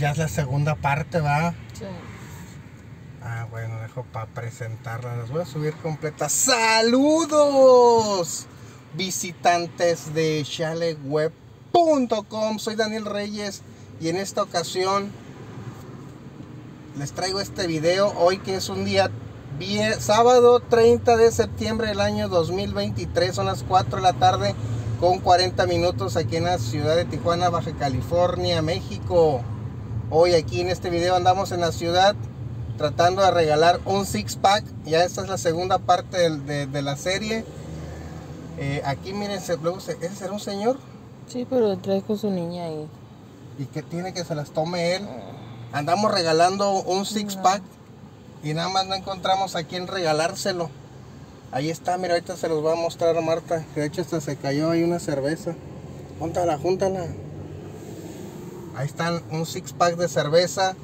ya es la segunda parte, ¿va? Sí. Ah, bueno, dejo para presentarla. Las voy a subir completas. ¡Saludos! Visitantes de chalegweb.com. Soy Daniel Reyes y en esta ocasión les traigo este video hoy que es un día vie- sábado 30 de septiembre del año 2023. Son las 4 de la tarde con 40 minutos aquí en la ciudad de Tijuana, Baja California, México. Hoy aquí en este video andamos en la ciudad tratando de regalar un six pack. Ya esta es la segunda parte de, de la serie. Eh, aquí miren, se- luego se- ese será un señor Sí, pero trae con su niña ahí. y que tiene que se las tome él. Andamos regalando un six pack y nada más no encontramos a quién regalárselo. Ahí está, mira, ahorita se los voy a mostrar a Marta. Que de hecho hasta se cayó ahí una cerveza. Júntala, júntala. Ahí están un six pack de cerveza.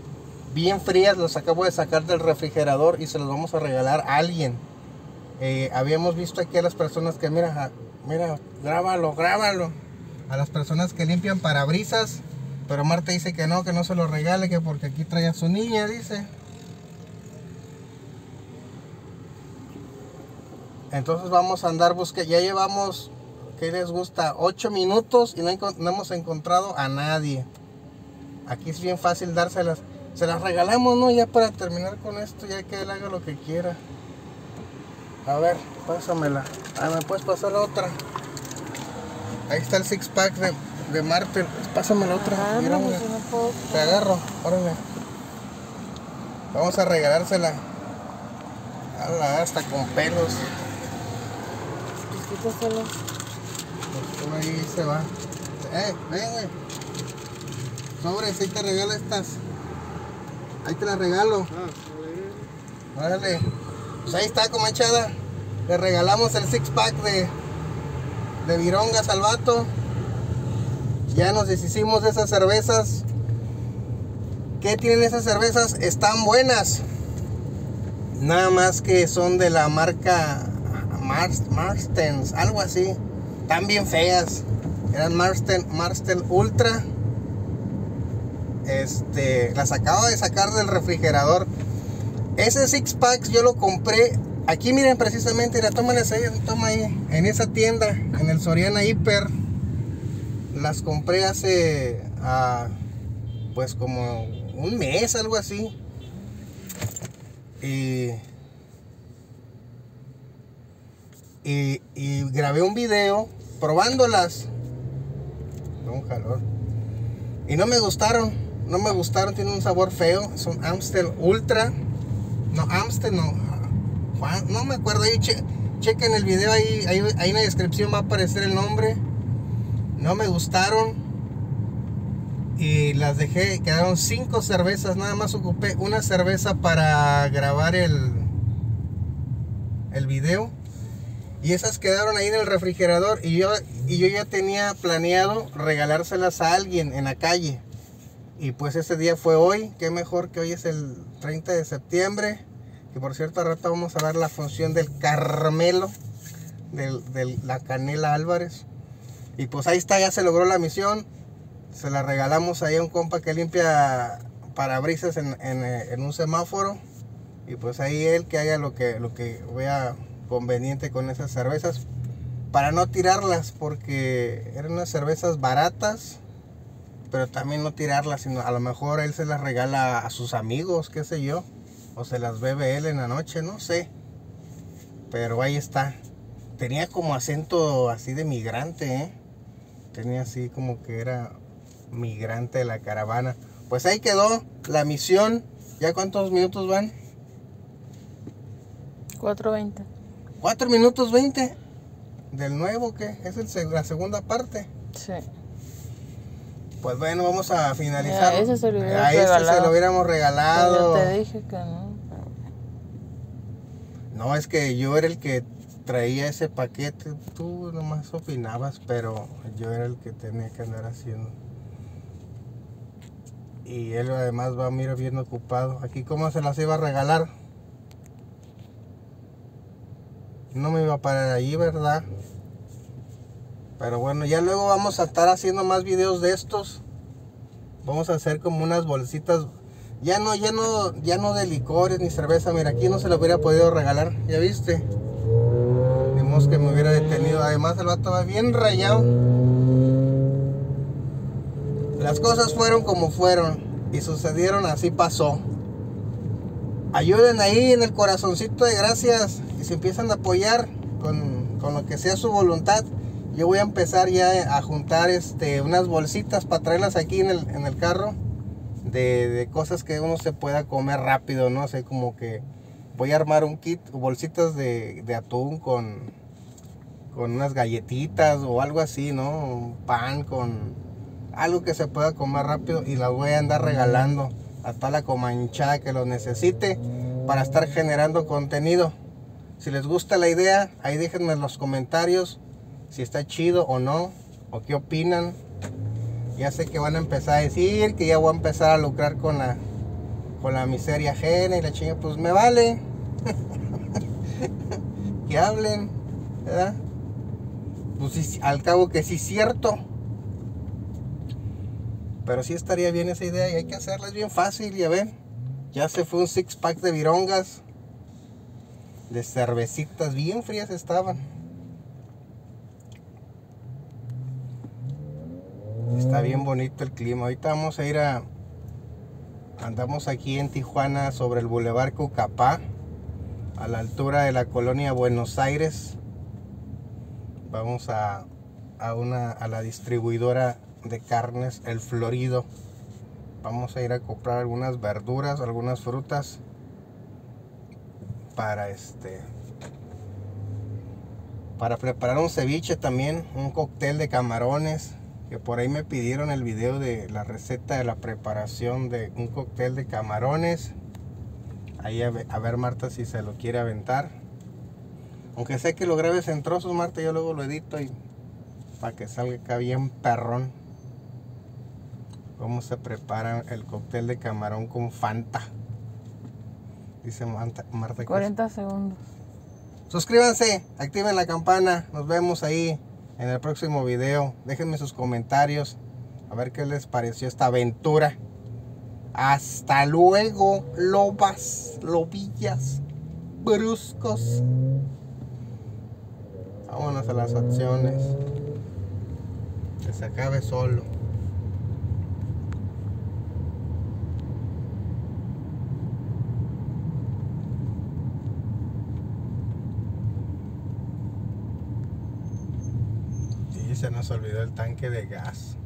Bien frías, los acabo de sacar del refrigerador y se los vamos a regalar a alguien. Eh, habíamos visto aquí a las personas que, mira, mira, grábalo, grábalo. A las personas que limpian parabrisas. Pero Marta dice que no, que no se lo regale, que porque aquí trae a su niña, dice. Entonces vamos a andar buscando. Ya llevamos, ¿qué les gusta? 8 minutos y no hemos encontrado a nadie. Aquí es bien fácil dárselas. Se las regalamos, ¿no? Ya para terminar con esto, ya que él haga lo que quiera. A ver, pásamela. Ah, ¿me puedes pasar la otra? Ahí está el six pack de, de Martel. Pásame la otra. Ah, Mira, no, mira. pues yo no puedo. Te agarro, órale. Vamos a regalársela. Ala, hasta con pelos. Pues. Pues ahí se va. Eh, ven, güey. Sobres, ahí te regalo estas. Ahí te las regalo. Órale. Pues ahí está, comachada. Le regalamos el six pack de, de virongas al vato. Ya nos deshicimos de esas cervezas. ¿Qué tienen esas cervezas? Están buenas. Nada más que son de la marca Mars, Marstens, algo así. Están bien feas. Eran Marsten, Marstel Ultra. Este, las acabo de sacar del refrigerador. Ese six packs yo lo compré. Aquí miren precisamente, tómales ahí, toma ahí, en esa tienda, en el Soriana Hiper. Las compré hace, ah, pues como un mes, algo así. Y, y, y grabé un video probándolas. Un calor. Y no me gustaron, no me gustaron, tienen un sabor feo. Son Amstel Ultra. No, Amstel no. No me acuerdo. Ahí che- chequen el video, ahí, ahí, ahí en la descripción va a aparecer el nombre. No me gustaron. Y las dejé, quedaron cinco cervezas. Nada más ocupé una cerveza para grabar el, el video. Y esas quedaron ahí en el refrigerador. Y yo, y yo ya tenía planeado regalárselas a alguien en la calle. Y pues ese día fue hoy. Qué mejor que hoy es el 30 de septiembre. Que por cierto, al rato vamos a ver la función del Carmelo. De la Canela Álvarez. Y pues ahí está, ya se logró la misión. Se la regalamos ahí a un compa que limpia parabrisas en, en, eh, en un semáforo. Y pues ahí él que haga lo que, lo que vea conveniente con esas cervezas. Para no tirarlas, porque eran unas cervezas baratas. Pero también no tirarlas, sino a lo mejor él se las regala a sus amigos, qué sé yo. O se las bebe él en la noche, no sé. Pero ahí está. Tenía como acento así de migrante, ¿eh? Tenía así como que era migrante de la caravana. Pues ahí quedó la misión. ¿Ya cuántos minutos van? 420. 4 minutos 20 del nuevo que es el la segunda parte. Sí. Pues bueno, vamos a finalizar. Ya, ese se lo a ese se lo hubiéramos regalado. yo te dije que no. No, es que yo era el que traía ese paquete. Tú nomás opinabas, pero yo era el que tenía que andar haciendo. Y él además va, mira, bien ocupado. Aquí, ¿cómo se las iba a regalar? No me iba a parar allí, ¿verdad? Pero bueno, ya luego vamos a estar haciendo más videos de estos. Vamos a hacer como unas bolsitas. Ya no, ya no, ya no de licores ni cerveza. Mira, aquí no se lo hubiera podido regalar. ¿Ya viste? Vimos que me hubiera detenido. Además, el vato va bien rayado. Las cosas fueron como fueron. Y sucedieron, así pasó. Ayuden ahí en el corazoncito de gracias. Y se empiezan a apoyar con, con lo que sea su voluntad yo voy a empezar ya a juntar este, unas bolsitas para traerlas aquí en el, en el carro de, de, cosas que uno se pueda comer rápido, ¿no? sé, como que voy a armar un kit, bolsitas de, de atún con, con unas galletitas o algo así, ¿no? Un pan con algo que se pueda comer rápido y las voy a andar regalando a toda la comanchada que lo necesite para estar generando contenido. Si les gusta la idea, ahí déjenme en los comentarios si está chido o no, o qué opinan. Ya sé que van a empezar a decir que ya voy a empezar a lucrar con la, con la miseria ajena y la chinga, pues me vale. que hablen, ¿verdad? Pues al cabo que sí es cierto. Pero sí estaría bien esa idea y hay que hacerla, es bien fácil, ya ven. Ya se fue un six pack de virongas. De cervecitas bien frías estaban. Está bien bonito el clima. Ahorita vamos a ir a... Andamos aquí en Tijuana sobre el Boulevard Cucapá, a la altura de la colonia Buenos Aires. Vamos a, a, una, a la distribuidora de carnes El Florido. Vamos a ir a comprar algunas verduras, algunas frutas para este para preparar un ceviche también, un cóctel de camarones que por ahí me pidieron el video de la receta de la preparación de un cóctel de camarones. Ahí a ver, Marta si se lo quiere aventar. Aunque sé que lo grabes en trozos Marta, yo luego lo edito y para que salga acá bien perrón. Cómo se prepara el cóctel de camarón con Fanta. Dice Marta. Marta 40 segundos. Suscríbanse, activen la campana. Nos vemos ahí en el próximo video. Déjenme sus comentarios. A ver qué les pareció esta aventura. Hasta luego, lobas, lobillas, bruscos. Vámonos a las acciones. Que se acabe solo. Se nos olvidó el tanque de gas.